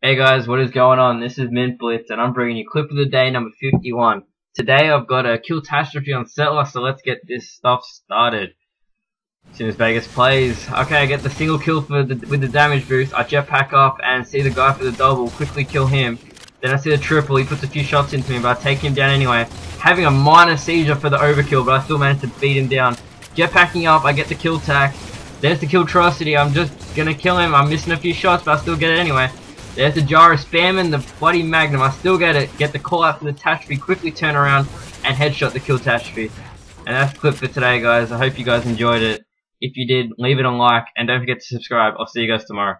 Hey guys, what is going on? This is Mint Blitz, and I'm bringing you clip of the day number 51. Today I've got a Killtastrophe on Settler, so let's get this stuff started. As soon as Vegas plays, okay, I get the single kill for the, with the damage boost. I jetpack up and see the guy for the double, quickly kill him. Then I see the triple, he puts a few shots into me, but I take him down anyway. Having a minor seizure for the overkill, but I still managed to beat him down. Jetpacking up, I get the kill tack. There's the Killtrocity, I'm just gonna kill him. I'm missing a few shots, but I still get it anyway. There's the Jara spamming the bloody Magnum. I still get it. Get the call out for the Tastrophe, quickly turn around and headshot the Killtastrophe. And that's the clip for today, guys. I hope you guys enjoyed it. If you did, leave it a like and don't forget to subscribe. I'll see you guys tomorrow.